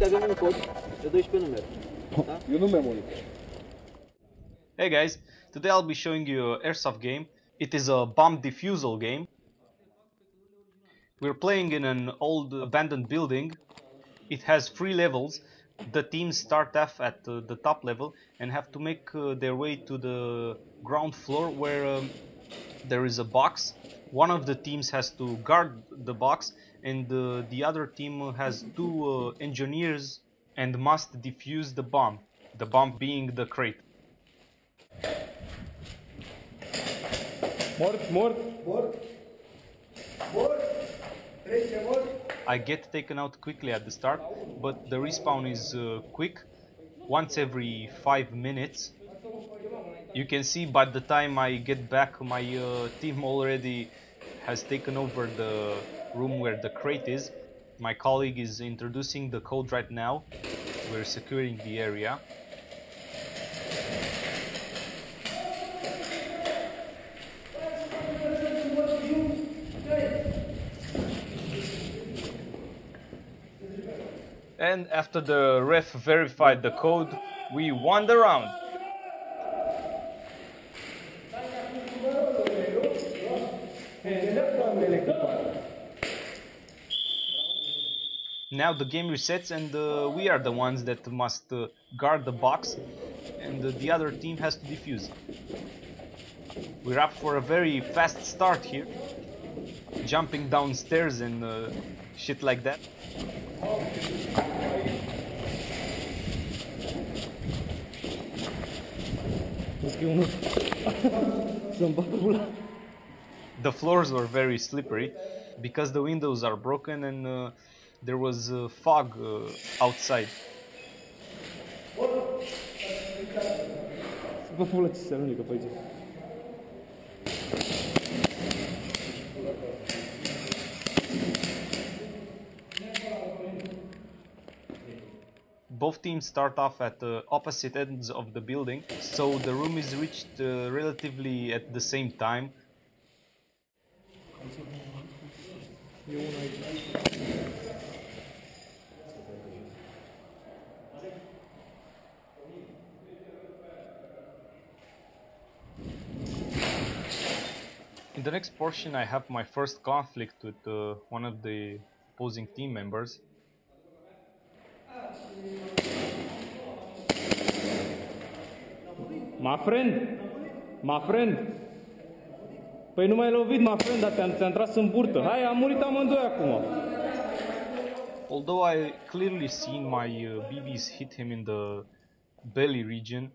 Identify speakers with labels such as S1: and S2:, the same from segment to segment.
S1: aici avem un cod de 12 numere. Da?
S2: Eu nu mi-am.
S3: Hey guys, today I'll be showing you a airsoft game. It is a bomb defusal game. We're playing in an old abandoned building. It has three levels. The teams start off at uh, the top level and have to make uh, their way to the ground floor where um, there is a box. One of the teams has to guard the box and uh, the other team has two uh, engineers and must defuse the bomb. The bomb being the crate.
S2: Mort, mort, mort. Mort. Trece, mort.
S3: I get taken out quickly at the start, but the respawn is uh, quick, once every 5 minutes. You can see by the time I get back, my uh, team already has taken over the room where the crate is. My colleague is introducing the code right now. We're securing the area. And after the ref verified the code, we won the round. Now the game resets and uh, we are the ones that must uh, guard the box and uh, the other team has to defuse. We're up for a very fast start here, jumping downstairs and uh, shit like that. The floors were very slippery because the windows are broken and uh, there was uh, fog uh, outside. Both teams start off at the opposite ends of the building, so the room is reached uh, relatively at the same time. In the next portion, I have my first conflict with uh, one of the opposing team members.
S2: My friend, my friend. Păi nu m-ai lovit, my friend, dar te-am, te-am tras în burtă. Hai, am murit amândoi acum.
S3: Although I clearly seen my uh, BBs hit him in the belly region,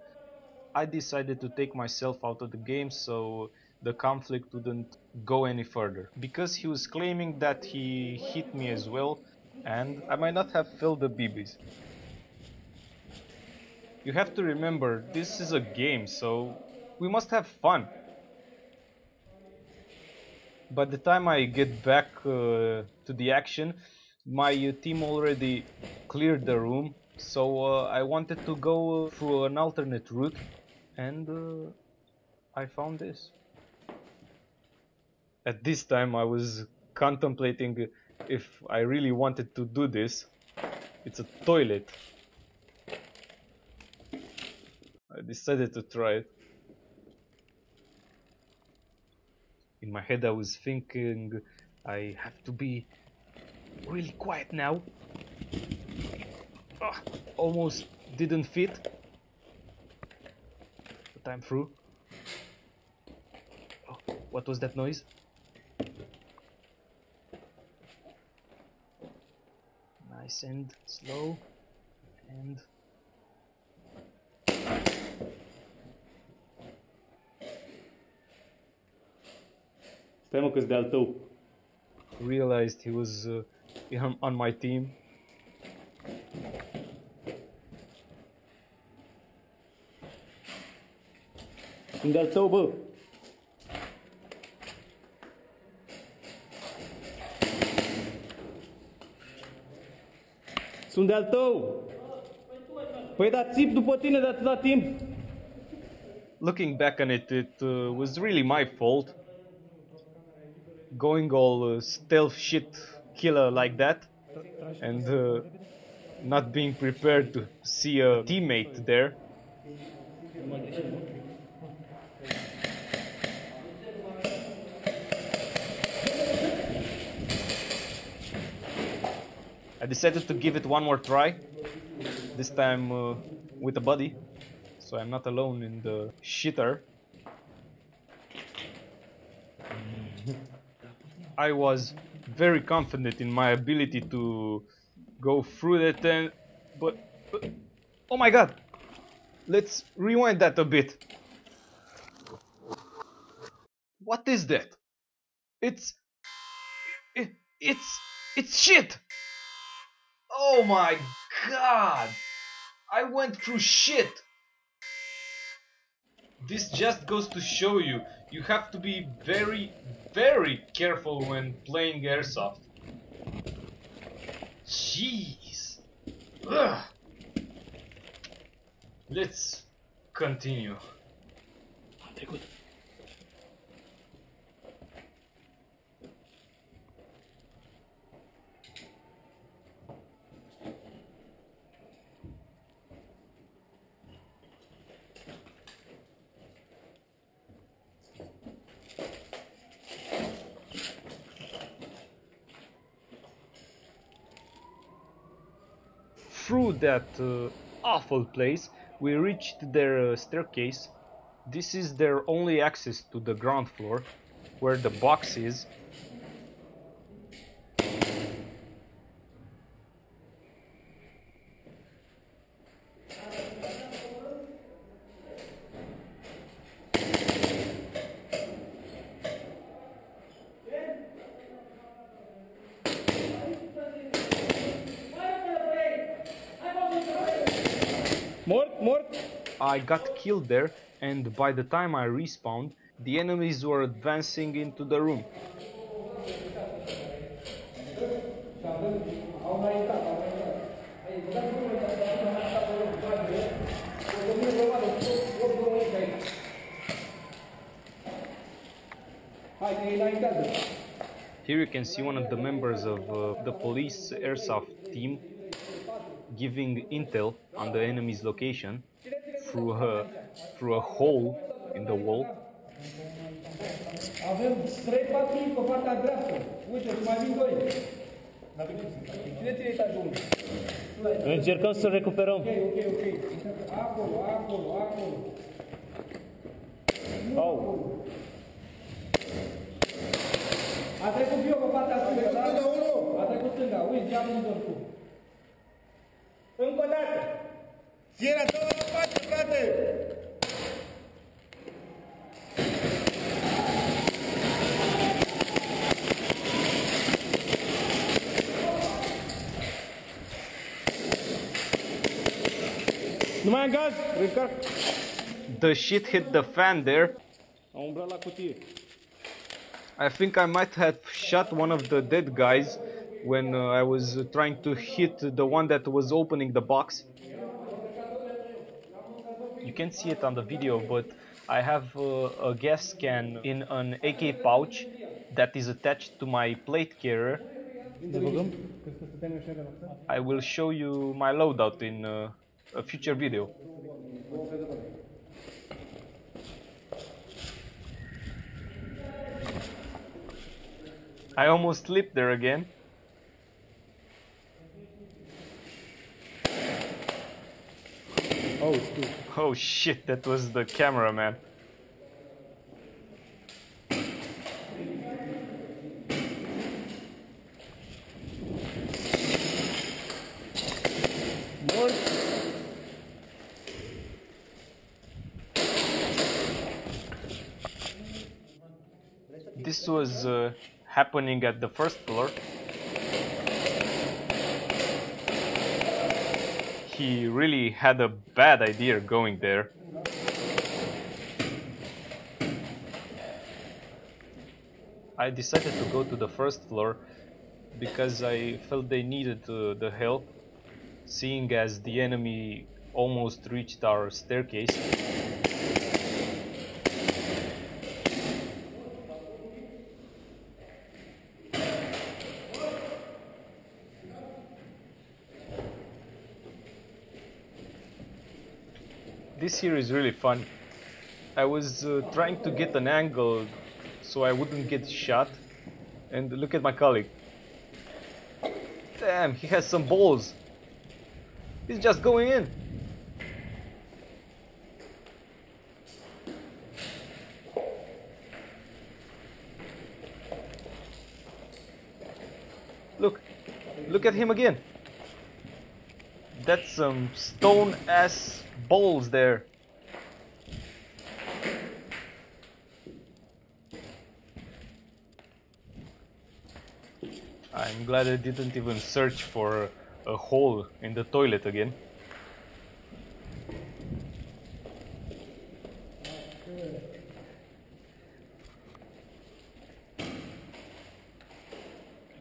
S3: I decided to take myself out of the game so the conflict wouldn't go any further. Because he was claiming that he hit me as well, and I might not have filled the BBs. You have to remember, this is a game, so we must have fun. By the time I get back uh, to the action, my uh, team already cleared the room, so uh, I wanted to go through an alternate route, and uh, I found this. At this time, I was contemplating if I really wanted to do this. It's a toilet. I decided to try it. In my head, I was thinking I have to be really quiet now. Ah, almost didn't fit. But I'm through. Oh, what was that noise? And slow and
S2: Stai mă că-s de-al tău.
S3: realized he was uh, on- my team.
S2: De-al Sunt de-al tău. Păi da, țip după tine de atâta timp.
S3: Looking back on it, it uh, was really my fault. Going all uh, stealth shit killer like that, and uh, not being prepared to see a teammate there. I decided to give it one more try, this time uh, with a buddy, so I'm not alone in the shitter. I was very confident in my ability to go through that and but, but oh my god! Let's rewind that a bit. What is that? It's it, it's it's shit oh my god. I went through shit. This just goes to show you you have to be very very careful when playing airsoft. Jeez. Ugh. let's continue through that uh, awful place, we reached their uh, staircase. This is their only access to the ground floor, where the box is.
S2: Mort, mort!
S3: I got killed there, and by the time I respawned, the enemies were advancing into the room. Here you can see one of the members of uh, the police airsoft team giving intel on the enemy's location through a, through a hole in the wall.
S4: Avem 3 patru pe partea dreaptă. Uite, mai vin doi. Cine ține etajul 1?
S2: Încercăm să recuperăm.
S4: Ok, ok, ok. Acolo, acolo, acolo.
S2: Au.
S4: A trecut eu pe partea stângă, da? A trecut stânga. Uite, ce am în. Încă o dată.
S5: Sierra,
S2: Nu mai am gaz! Recarc!
S3: The shit hit the fan there. I think I might have shot one of the dead guys when uh, I was uh, trying to hit the one that was opening the box. You can see it on the video, but I have uh, a gas can in an AK pouch that is attached to my plate carrier. I will show you my loadout in uh, a future video. I almost slipped there again.
S2: Oh.
S3: Oh shit, that was the cameraman. This was uh, happening at the first floor. He really had a bad idea going there. I decided to go to the first floor because I felt they needed uh, the help, seeing as the enemy almost reached our staircase. This here is really fun. I was uh, trying to get an angle so I wouldn't get shot. And look at my colleague. Damn, he has some balls. He's just going in. Look, look at him again. That's some stone ass balls there. I'm glad I didn't even search for a hole in the toilet again.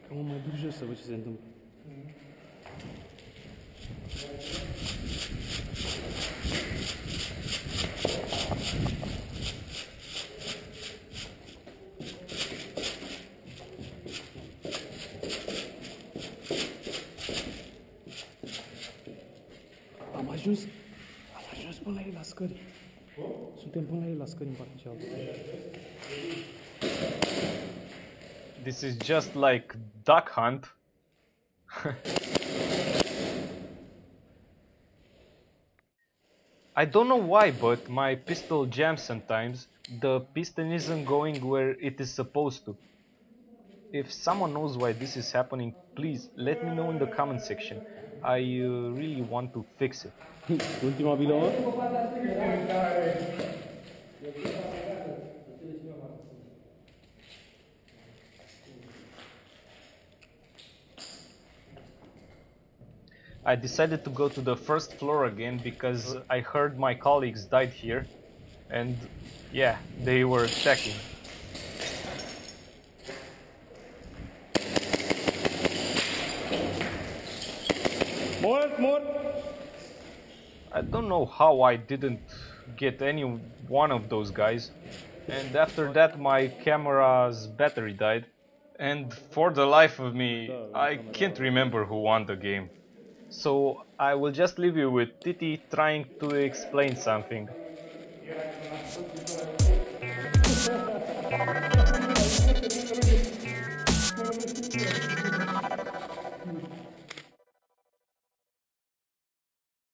S2: Că mă mai duc jos să văd ce se întâmplă. Am ajuns, am ajuns până la ei la scări. Suntem până la ei la scări în partea cealaltă.
S3: This is just like duck hunt. I don't know why, but my pistol jams sometimes. The piston isn't going where it is supposed to. If someone knows why this is happening, please let me know in the comment section. I uh, really want to fix it.
S2: Ultima
S3: I decided to go to the first floor again because I heard my colleagues died here and yeah, they were attacking.
S2: Mort, mort!
S3: I don't know how I didn't get any one of those guys. And after that my camera's battery died. And for the life of me, I can't remember who won the game. So I will just leave you with Titi trying to explain something.